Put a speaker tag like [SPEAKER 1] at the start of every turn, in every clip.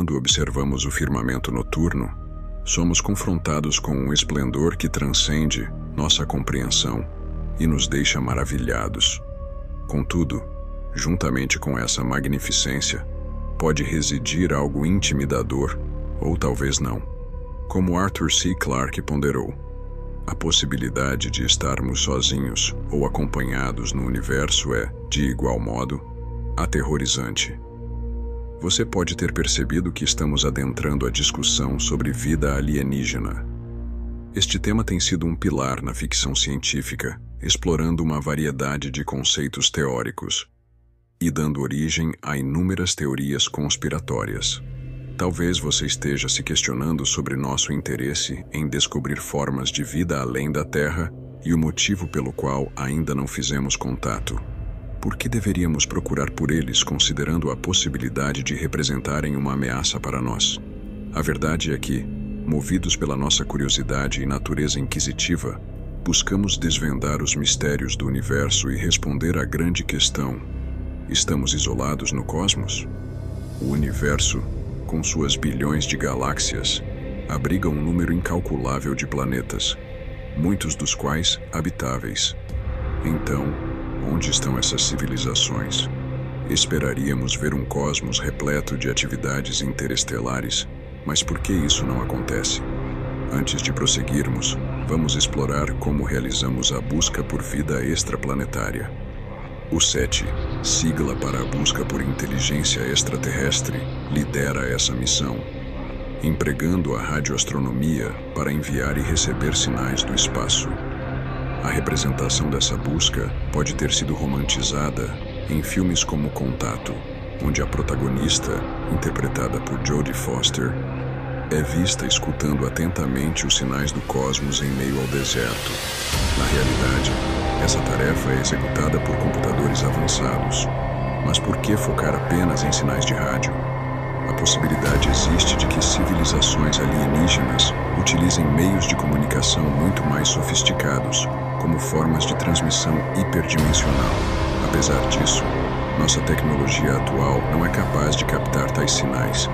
[SPEAKER 1] Quando observamos o firmamento noturno, somos confrontados com um esplendor que transcende nossa compreensão e nos deixa maravilhados. Contudo, juntamente com essa magnificência, pode residir algo intimidador, ou talvez não. Como Arthur C. Clarke ponderou, a possibilidade de estarmos sozinhos ou acompanhados no universo é, de igual modo, aterrorizante. Você pode ter percebido que estamos adentrando a discussão sobre vida alienígena. Este tema tem sido um pilar na ficção científica, explorando uma variedade de conceitos teóricos e dando origem a inúmeras teorias conspiratórias. Talvez você esteja se questionando sobre nosso interesse em descobrir formas de vida além da Terra e o motivo pelo qual ainda não fizemos contato. Por que deveríamos procurar por eles considerando a possibilidade de representarem uma ameaça para nós? A verdade é que, movidos pela nossa curiosidade e natureza inquisitiva, buscamos desvendar os mistérios do universo e responder à grande questão: estamos isolados no cosmos? O universo, com suas bilhões de galáxias, abriga um número incalculável de planetas, muitos dos quais habitáveis. Então, Onde estão essas civilizações? Esperaríamos ver um cosmos repleto de atividades interestelares, mas por que isso não acontece? Antes de prosseguirmos, vamos explorar como realizamos a busca por vida extraplanetária. O SET, sigla para a busca por inteligência extraterrestre, lidera essa missão, empregando a radioastronomia para enviar e receber sinais do espaço. A representação dessa busca pode ter sido romantizada em filmes como Contato, onde a protagonista, interpretada por Jodie Foster, é vista escutando atentamente os sinais do cosmos em meio ao deserto. Na realidade, essa tarefa é executada por computadores avançados. Mas por que focar apenas em sinais de rádio? A possibilidade existe de que civilizações alienígenas utilizem meios de comunicação muito mais sofisticados, como formas de transmissão hiperdimensional. Apesar disso, nossa tecnologia atual não é capaz de captar tais sinais.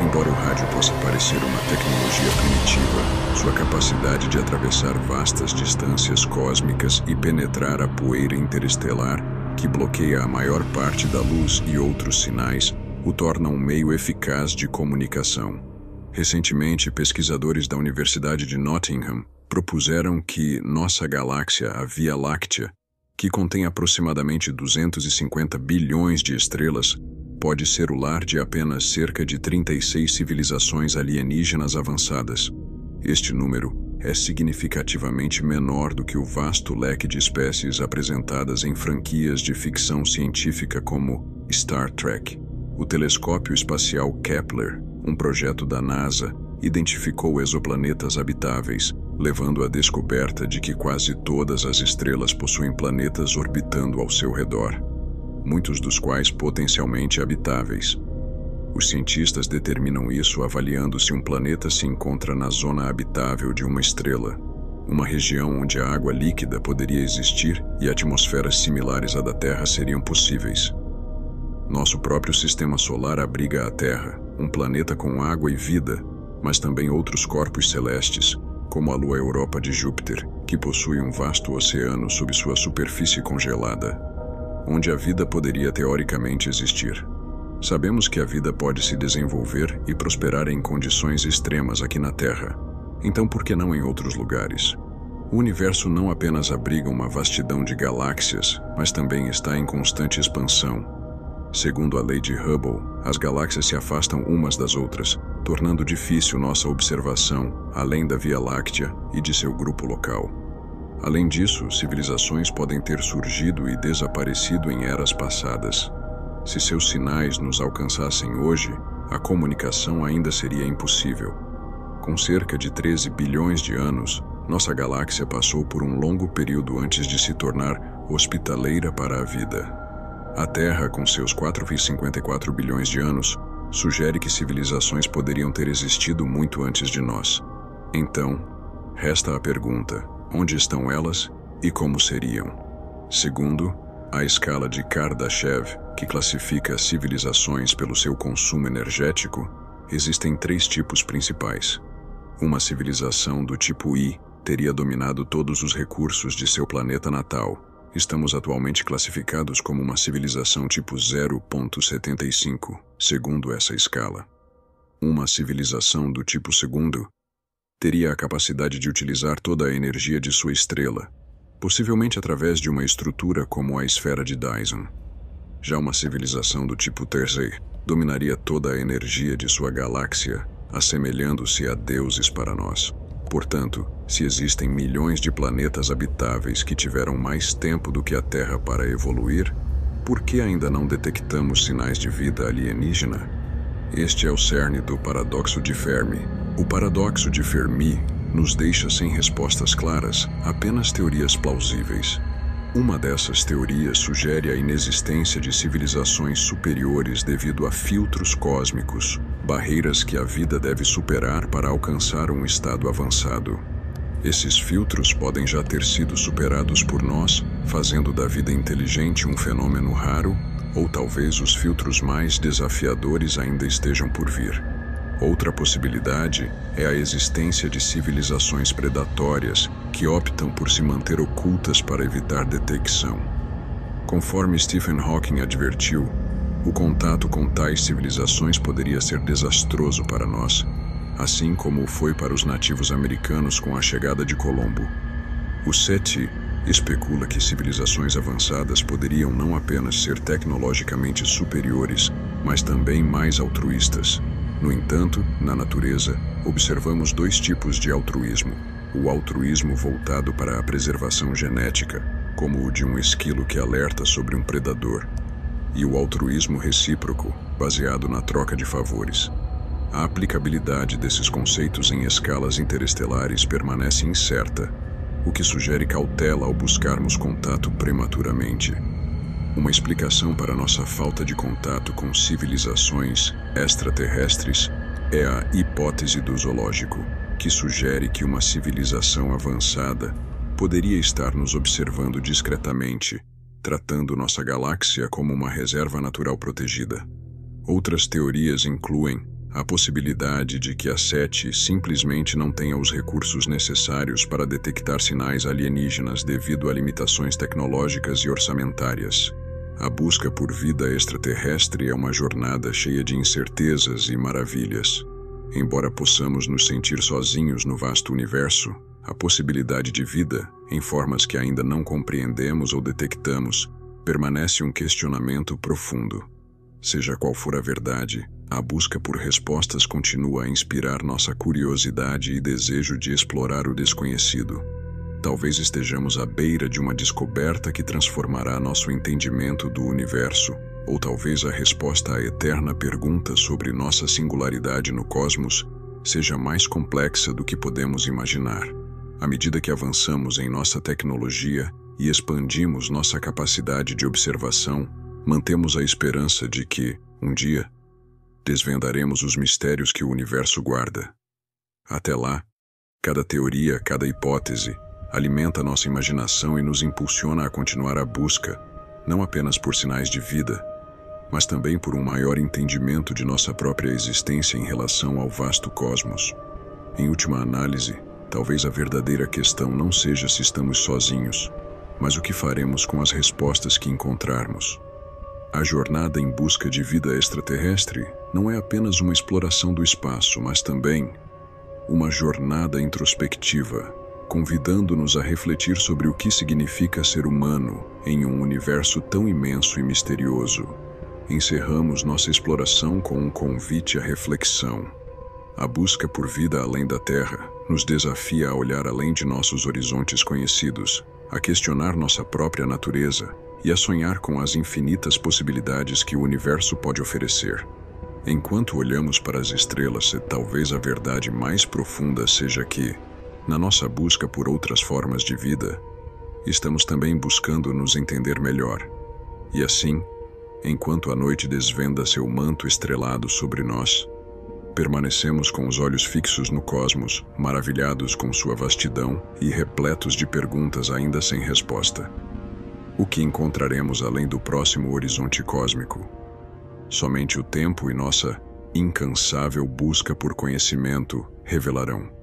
[SPEAKER 1] Embora o rádio possa parecer uma tecnologia primitiva, sua capacidade de atravessar vastas distâncias cósmicas e penetrar a poeira interestelar, que bloqueia a maior parte da luz e outros sinais, o torna um meio eficaz de comunicação. Recentemente, pesquisadores da Universidade de Nottingham propuseram que nossa galáxia, a Via Láctea, que contém aproximadamente 250 bilhões de estrelas, pode ser o lar de apenas cerca de 36 civilizações alienígenas avançadas. Este número é significativamente menor do que o vasto leque de espécies apresentadas em franquias de ficção científica como Star Trek. O telescópio espacial Kepler, um projeto da NASA, identificou exoplanetas habitáveis, levando à descoberta de que quase todas as estrelas possuem planetas orbitando ao seu redor, muitos dos quais potencialmente habitáveis. Os cientistas determinam isso avaliando se um planeta se encontra na zona habitável de uma estrela, uma região onde a água líquida poderia existir e atmosferas similares à da Terra seriam possíveis. Nosso próprio sistema solar abriga a Terra, um planeta com água e vida, mas também outros corpos celestes, como a lua Europa de Júpiter, que possui um vasto oceano sob sua superfície congelada, onde a vida poderia teoricamente existir. Sabemos que a vida pode se desenvolver e prosperar em condições extremas aqui na Terra, então por que não em outros lugares? O universo não apenas abriga uma vastidão de galáxias, mas também está em constante expansão Segundo a lei de Hubble, as galáxias se afastam umas das outras, tornando difícil nossa observação além da Via Láctea e de seu grupo local. Além disso, civilizações podem ter surgido e desaparecido em eras passadas. Se seus sinais nos alcançassem hoje, a comunicação ainda seria impossível. Com cerca de 13 bilhões de anos, nossa galáxia passou por um longo período antes de se tornar hospitaleira para a vida. A Terra, com seus 4,54 bilhões de anos, sugere que civilizações poderiam ter existido muito antes de nós. Então, resta a pergunta: onde estão elas e como seriam? Segundo, a escala de Kardashev, que classifica civilizações pelo seu consumo energético, Existem três tipos principais. Uma civilização do tipo I teria dominado todos os recursos de seu planeta natal. Estamos atualmente classificados como uma civilização tipo 0.75, segundo essa escala. Uma civilização do tipo segundo teria a capacidade de utilizar toda a energia de sua estrela, possivelmente através de uma estrutura como a esfera de Dyson. Já uma civilização do tipo terceiro dominaria toda a energia de sua galáxia, assemelhando-se a deuses para nós. Portanto, se existem milhões de planetas habitáveis que tiveram mais tempo do que a Terra para evoluir, por que ainda não detectamos sinais de vida alienígena? Este é o cerne do paradoxo de Fermi. O paradoxo de Fermi nos deixa sem respostas claras, apenas teorias plausíveis. Uma dessas teorias sugere a inexistência de civilizações superiores devido a filtros cósmicos, barreiras que a vida deve superar para alcançar um estado avançado. Esses filtros podem já ter sido superados por nós, fazendo da vida inteligente um fenômeno raro, ou talvez os filtros mais desafiadores ainda estejam por vir. Outra possibilidade é a existência de civilizações predatórias que optam por se manter ocultas para evitar detecção. Conforme Stephen Hawking advertiu, o contato com tais civilizações poderia ser desastroso para nós, assim como foi para os nativos americanos com a chegada de Colombo. O SETI especula que civilizações avançadas poderiam não apenas ser tecnologicamente superiores, mas também mais altruístas no entanto, na natureza, observamos dois tipos de altruísmo: o altruísmo voltado para a preservação genética, como o de um esquilo que alerta sobre um predador, e o altruísmo recíproco, baseado na troca de favores. A aplicabilidade desses conceitos em escalas interestelares permanece incerta, o que sugere cautela ao buscarmos contato prematuramente. Uma explicação para nossa falta de contato com civilizações extraterrestres é a hipótese do zoológico, que sugere que uma civilização avançada poderia estar nos observando discretamente, tratando nossa galáxia como uma reserva natural protegida. Outras teorias incluem a possibilidade de que a SETI simplesmente não tenha os recursos necessários para detectar sinais alienígenas devido a limitações tecnológicas e orçamentárias. A busca por vida extraterrestre é uma jornada cheia de incertezas e maravilhas. Embora possamos nos sentir sozinhos no vasto universo, a possibilidade de vida, em formas que ainda não compreendemos ou detectamos, permanece um questionamento profundo. Seja qual for a verdade, a busca por respostas continua a inspirar nossa curiosidade e desejo de explorar o desconhecido. Talvez estejamos à beira de uma descoberta que transformará nosso entendimento do universo, ou talvez a resposta à eterna pergunta sobre nossa singularidade no cosmos seja mais complexa do que podemos imaginar. À medida que avançamos em nossa tecnologia e expandimos nossa capacidade de observação, mantemos a esperança de que, um dia, desvendaremos os mistérios que o universo guarda. Até lá, cada teoria, cada hipótese, alimenta nossa imaginação e nos impulsiona a continuar a busca, não apenas por sinais de vida, mas também por um maior entendimento de nossa própria existência em relação ao vasto cosmos. Em última análise, talvez a verdadeira questão não seja se estamos sozinhos, mas o que faremos com as respostas que encontrarmos. A jornada em busca de vida extraterrestre não é apenas uma exploração do espaço, mas também uma jornada introspectiva convidando-nos a refletir sobre o que significa ser humano em um universo tão imenso e misterioso. Encerramos nossa exploração com um convite à reflexão. A busca por vida além da Terra nos desafia a olhar além de nossos horizontes conhecidos, a questionar nossa própria natureza e a sonhar com as infinitas possibilidades que o universo pode oferecer. Enquanto olhamos para as estrelas, talvez a verdade mais profunda seja que, na nossa busca por outras formas de vida, estamos também buscando nos entender melhor. E assim, enquanto a noite desvenda seu manto estrelado sobre nós, permanecemos com os olhos fixos no cosmos, maravilhados com sua vastidão e repletos de perguntas ainda sem resposta. O que encontraremos além do próximo horizonte cósmico? Somente o tempo e nossa incansável busca por conhecimento revelarão.